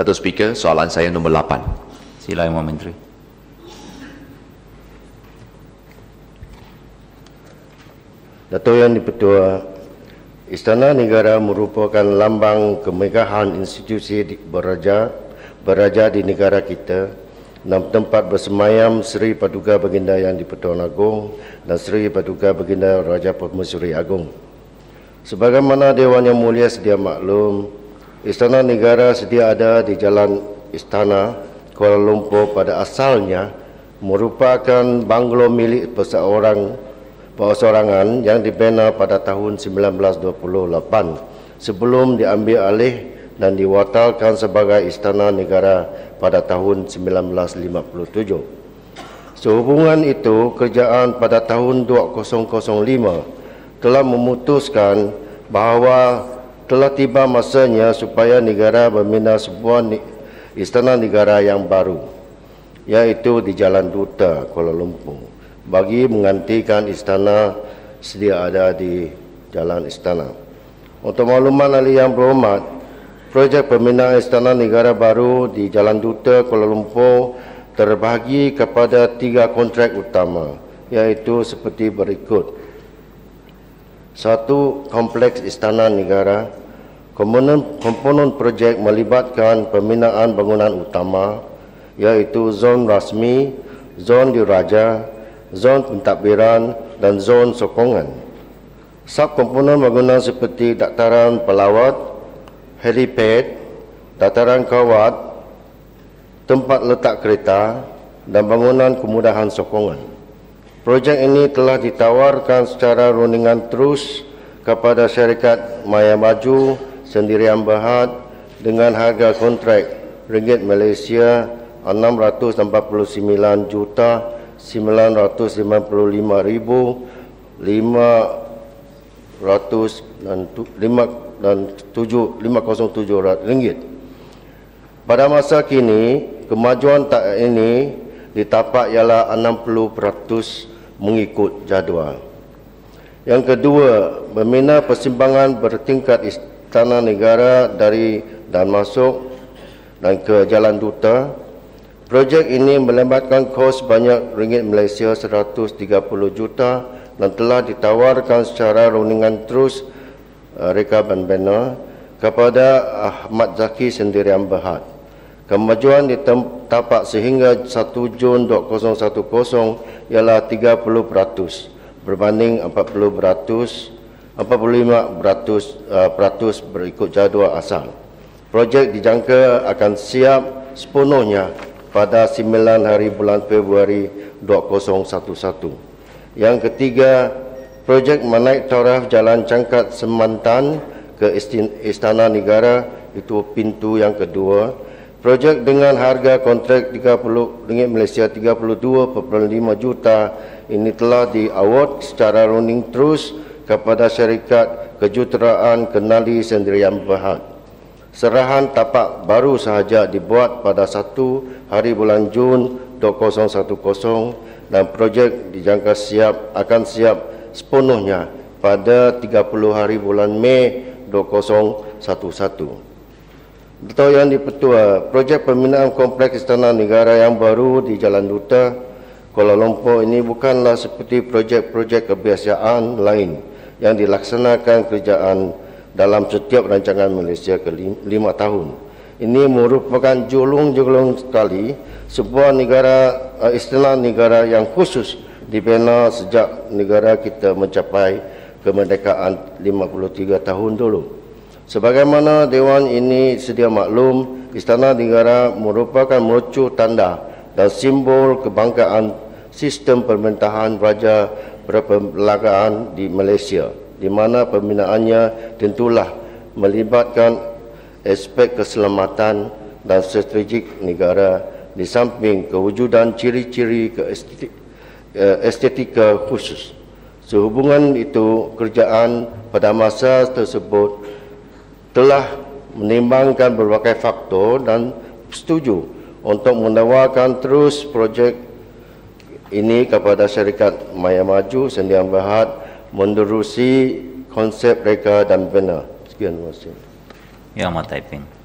Dato' Speaker, soalan saya nombor 8. Sila Yang Menteri. Dato' Yang Dipertua, Istana Negara merupakan lambang kemegahan institusi beraja beraja di negara kita dan tempat bersemayam Seri Paduka Baginda Yang Dipertuan Agong dan Seri Paduka Baginda Raja Permaisuri Agong. Sebagaimana Dewan Yang Mulia sedia maklum, Istana Negara sedia ada di Jalan Istana Kuala Lumpur pada asalnya merupakan banglo milik perseorang perseorangan yang dibina pada tahun 1928 sebelum diambil alih dan diwatalkan sebagai Istana Negara pada tahun 1957. Sehubungan itu, kerjaan pada tahun 2005 telah memutuskan bahawa telah tiba masanya supaya negara membina sebuah istana negara yang baru iaitu di Jalan Duta Kuala Lumpur bagi menggantikan istana sedia ada di Jalan Istana. Untuk makluman ahli yang berhormat, projek pembinaan istana negara baru di Jalan Duta Kuala Lumpur terbahagi kepada tiga kontrak utama iaitu seperti berikut. Satu, kompleks istana negara. Komponen, komponen projek melibatkan pembinaan bangunan utama iaitu zon rasmi, zon diraja, zon pentadbiran dan zon sokongan. Subkomponen bangunan seperti dataran pelawat, helipad, dataran kawat, tempat letak kereta dan bangunan kemudahan sokongan. Projek ini telah ditawarkan secara rundingan terus kepada syarikat Maya Maju Sendirian Berhad dengan harga kontrak ringgit Malaysia 649 juta 955 ribu 500 dan tu- lima dan tujuh lima kosong tujuh ringgit. Pada masa kini, kemajuan tak ini ditapak ialah 60% mengikut jadual. Yang kedua, membina persimpangan bertingkat istana negara dari dan masuk dan ke Jalan Duta. Projek ini melibatkan kos banyak ringgit Malaysia 130 juta dan telah ditawarkan secara rundingan terus uh, Reka Banbena kepada Ahmad Zaki Sendirian Berhad. Kemajuan ditapak sehingga 1 Jun 2010 ialah 30% berbanding 40% 45% uh, peratus berikut jadual asal. Projek dijangka akan siap sepenuhnya pada 9 hari bulan Februari 2011. Yang ketiga, projek menaik taraf Jalan Cangkat Semantan ke Istana Negara itu pintu yang kedua. Projek dengan harga kontrak 30 ringgit Malaysia 32.5 juta ini telah di-award secara running terus kepada syarikat kejuruteraan Kenali Sendirian Berhad. Serahan tapak baru sahaja dibuat pada 1 hari bulan Jun 2010 dan projek dijangka siap akan siap sepenuhnya pada 30 hari bulan Mei 2011. Betul yang dipertua, projek pembinaan kompleks Istana Negara yang baru di Jalan Duta, Kuala Lumpur ini bukanlah seperti projek-projek kebiasaan lain yang dilaksanakan kerjaan dalam setiap rancangan Malaysia ke lima tahun. Ini merupakan julung-julung sekali sebuah negara uh, istilah negara yang khusus dibina sejak negara kita mencapai kemerdekaan 53 tahun dulu. Sebagaimana Dewan ini sedia maklum, Istana Negara merupakan mercu tanda dan simbol kebanggaan sistem pemerintahan Raja Perlembagaan di Malaysia, di mana pembinaannya tentulah melibatkan aspek keselamatan dan strategik negara di samping kewujudan ciri-ciri estetika khusus. Sehubungan itu, kerjaan pada masa tersebut telah menimbangkan berbagai faktor dan setuju untuk menawarkan terus projek ini kepada syarikat Maya Maju Sendirian Berhad menerusi konsep mereka dan benar. Sekian terima kasih. Yang Amat Taiping.